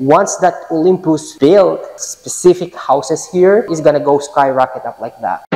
Once that Olympus built specific houses here, it's gonna go skyrocket up like that.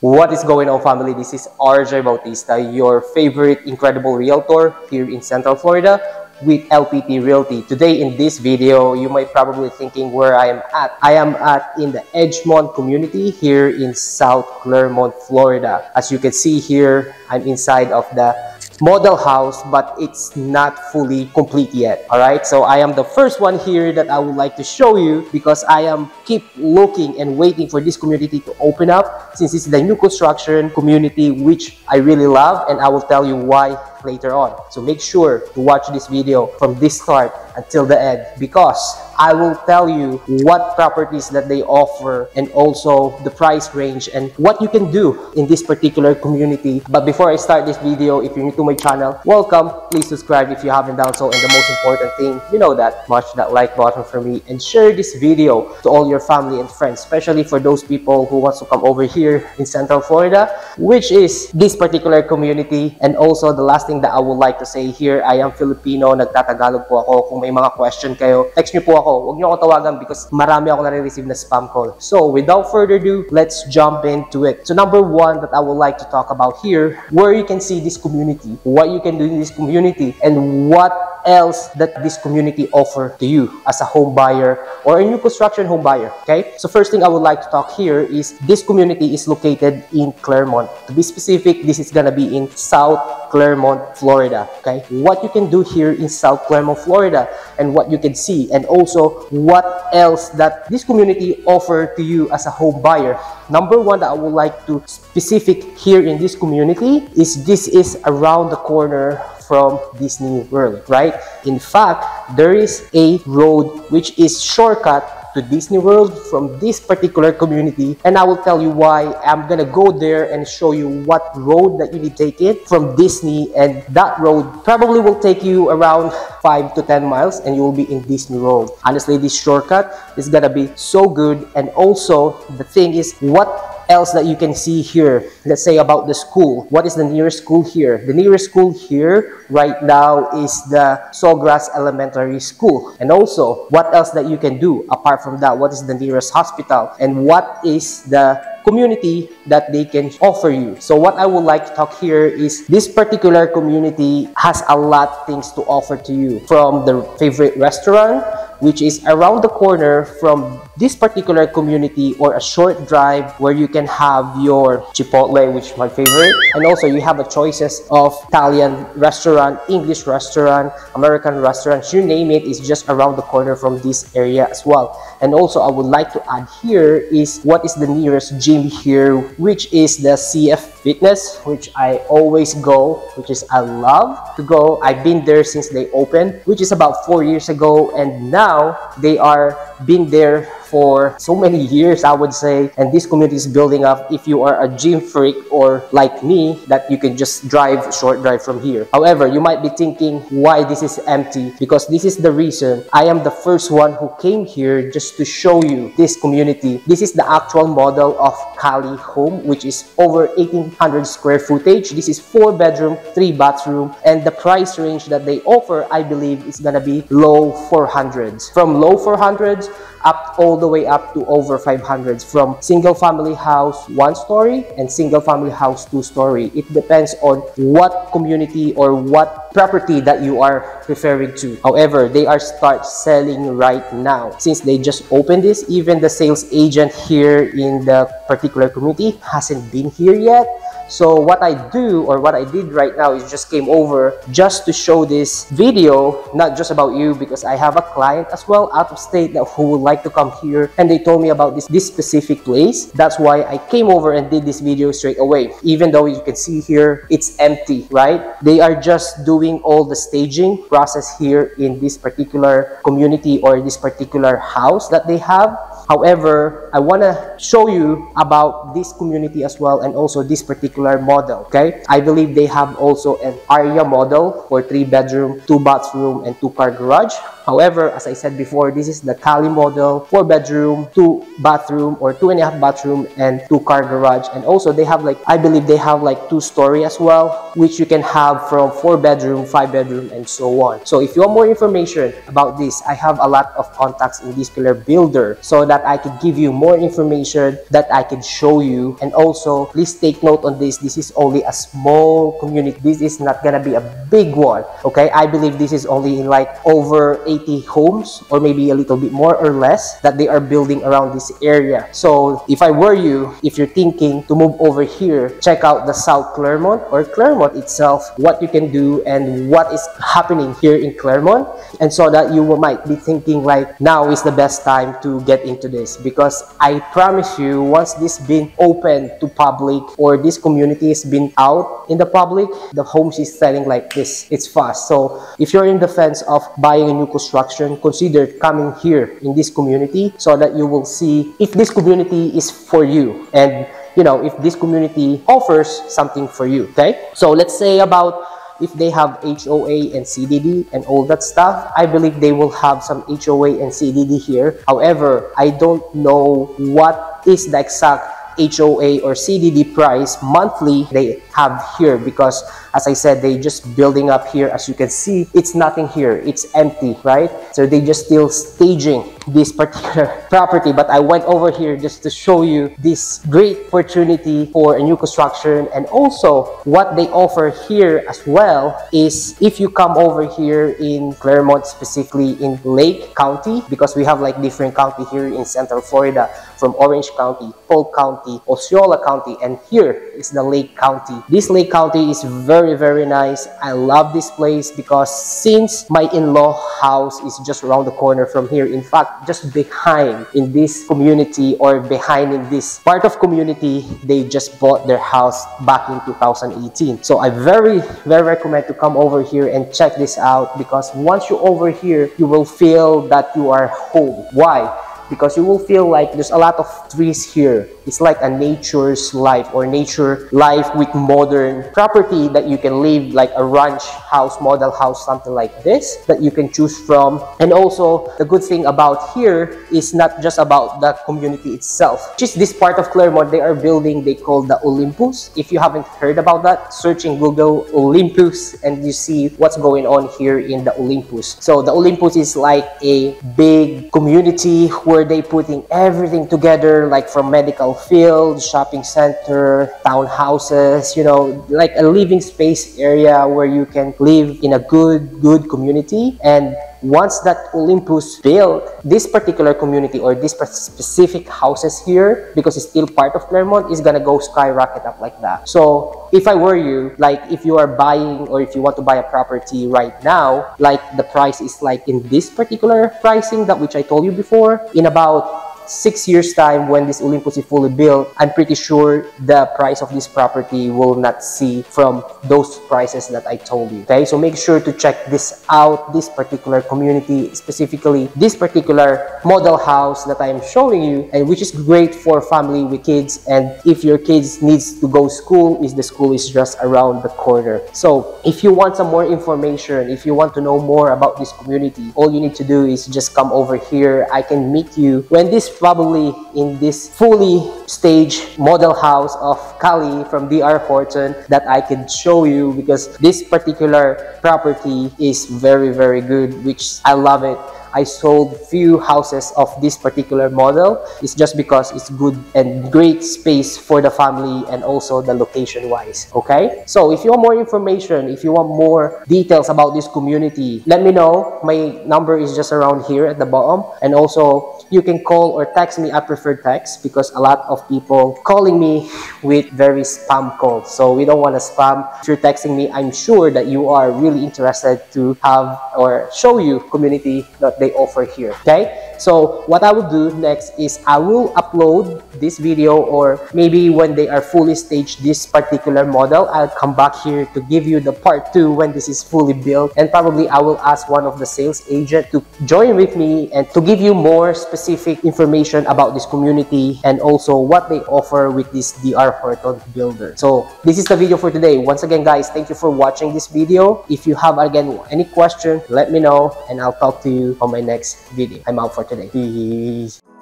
What is going on family? This is RJ Bautista, your favorite incredible realtor here in Central Florida with LPT Realty. Today in this video, you might probably thinking where I am at. I am at in the Edgemont community here in South Clermont, Florida. As you can see here, I'm inside of the model house but it's not fully complete yet all right so i am the first one here that i would like to show you because i am keep looking and waiting for this community to open up since it's the new construction community which i really love and i will tell you why later on so make sure to watch this video from this start until the end because I will tell you what properties that they offer and also the price range and what you can do in this particular community. But before I start this video, if you're new to my channel, welcome. Please subscribe if you haven't done so. And the most important thing, you know that, smash that like button for me and share this video to all your family and friends, especially for those people who wants to come over here in Central Florida, which is this particular community. And also the last thing that I would like to say here, I am Filipino, nagtatagalog po ako. Kung may mga question kayo, text nyo po ako. Huwag nyo ako tawagan because marami ako nare-receive na spam call. So, without further ado, let's jump into it. So, number one that I would like to talk about here, where you can see this community, what you can do in this community, and what else that this community offer to you as a home buyer or a new construction home buyer. Okay, so first thing I would like to talk here is this community is located in Clermont. To be specific, this is gonna be in South Clermont, Florida. Okay, what you can do here in South Clermont, Florida, and what you can see, and also what else that this community offer to you as a home buyer. Number one that I would like to specific here in this community is this is around the corner from Disney World, right? In fact, there is a road which is shortcut to Disney World from this particular community and I will tell you why I'm gonna go there and show you what road that you need to take it from Disney and that road probably will take you around 5 to 10 miles and you will be in Disney World. Honestly, this shortcut is gonna be so good and also the thing is what else that you can see here. Let's say about the school. What is the nearest school here? The nearest school here right now is the Sawgrass Elementary School. And also what else that you can do apart from that? What is the nearest hospital? And what is the community that they can offer you. So what I would like to talk here is this particular community has a lot of things to offer to you. From the favorite restaurant which is around the corner from this particular community or a short drive where you can have your Chipotle, which is my favorite. And also you have a choices of Italian restaurant, English restaurant, American restaurants, you name it, is just around the corner from this area as well. And also I would like to add here is what is the nearest gym here, which is the CF Fitness, which I always go, which is I love to go. I've been there since they opened, which is about four years ago. And now they are been there for so many years, I would say. And this community is building up if you are a gym freak or like me, that you can just drive, short drive from here. However, you might be thinking why this is empty because this is the reason I am the first one who came here just to show you this community. This is the actual model of Cali home, which is over 1800 square footage. This is four bedroom, three bathroom, and the price range that they offer, I believe, is gonna be low 400s. From low 400s up all the way up to over 500s from single family house one story and single family house two story. It depends on what community or what property that you are referring to. However they are start selling right now. Since they just opened this even the sales agent here in the particular community hasn't been here yet so what I do or what I did right now is just came over just to show this video, not just about you because I have a client as well out of state that who would like to come here and they told me about this, this specific place. That's why I came over and did this video straight away. Even though you can see here, it's empty, right? They are just doing all the staging process here in this particular community or this particular house that they have. However, I want to show you about this community as well and also this particular model. Okay, I believe they have also an area model for three bedroom, two bathroom, and two car garage. However, as I said before, this is the Cali model, four bedroom, two bathroom or two and a half bathroom and two car garage. And also they have like, I believe they have like two story as well, which you can have from four bedroom, five bedroom, and so on. So if you want more information about this, I have a lot of contacts in this pillar builder so that I can give you more information that I can show you. And also, please take note on this. This is only a small community. This is not gonna be a big one. Okay, I believe this is only in like over 80 homes or maybe a little bit more or less that they are building around this area. So if I were you, if you're thinking to move over here, check out the South Clermont or Clermont itself, what you can do and what is happening here in Clermont. And so that you might be thinking like now is the best time to get into this because I promise you once this been open to public or this community has been out in the public, the homes is selling like this. It's fast. So if you're in the fence of buying a new construction, consider coming here in this community so that you will see if this community is for you and you know if this community offers something for you okay so let's say about if they have HOA and CDD and all that stuff, I believe they will have some HOA and CDD here. However, I don't know what is the exact HOA or CDD price monthly they have here because as I said they just building up here. As you can see it's nothing here. It's empty right? So they just still staging this particular property. But I went over here just to show you this great opportunity for a new construction. And also what they offer here as well is if you come over here in Clermont specifically in Lake County because we have like different county here in Central Florida from Orange County, Polk County, Osceola County and here is the Lake County this Lake County is very, very nice. I love this place because since my in-law house is just around the corner from here, in fact, just behind in this community or behind in this part of community, they just bought their house back in 2018. So I very, very recommend to come over here and check this out because once you're over here, you will feel that you are home. Why? Because you will feel like there's a lot of trees here. It's like a nature's life or nature life with modern property that you can live like a ranch house, model house, something like this that you can choose from. And also the good thing about here is not just about the community itself. Just this part of Clermont, they are building, they call the Olympus. If you haven't heard about that, search in Google Olympus and you see what's going on here in the Olympus. So the Olympus is like a big community where where they putting everything together like from medical field shopping center townhouses you know like a living space area where you can live in a good good community. And once that Olympus built, this particular community or this specific houses here, because it's still part of Clermont, is gonna go skyrocket up like that. So if I were you, like if you are buying or if you want to buy a property right now, like the price is like in this particular pricing that which I told you before, in about six years time when this Olympus is fully built, I'm pretty sure the price of this property will not see from those prices that I told you. Okay, so make sure to check this out, this particular community, specifically this particular model house that I am showing you and which is great for family with kids and if your kids needs to go school is the school is just around the corner. So if you want some more information, if you want to know more about this community, all you need to do is just come over here. I can meet you when this probably in this fully staged model house of Cali from DR Horton that I can show you because this particular property is very very good which I love it I sold few houses of this particular model it's just because it's good and great space for the family and also the location wise okay so if you want more information if you want more details about this community let me know my number is just around here at the bottom and also you can call or text me. I prefer text because a lot of people calling me with very spam calls. So we don't want to spam. If you're texting me, I'm sure that you are really interested to have or show you community that they offer here. Okay? So what I will do next is I will upload this video or maybe when they are fully staged this particular model, I'll come back here to give you the part two when this is fully built and probably I will ask one of the sales agent to join with me and to give you more specific information about this community and also what they offer with this DR Horton builder. So this is the video for today. Once again guys, thank you for watching this video. If you have again any question, let me know and I'll talk to you on my next video. I'm out for いけで、いいヒ。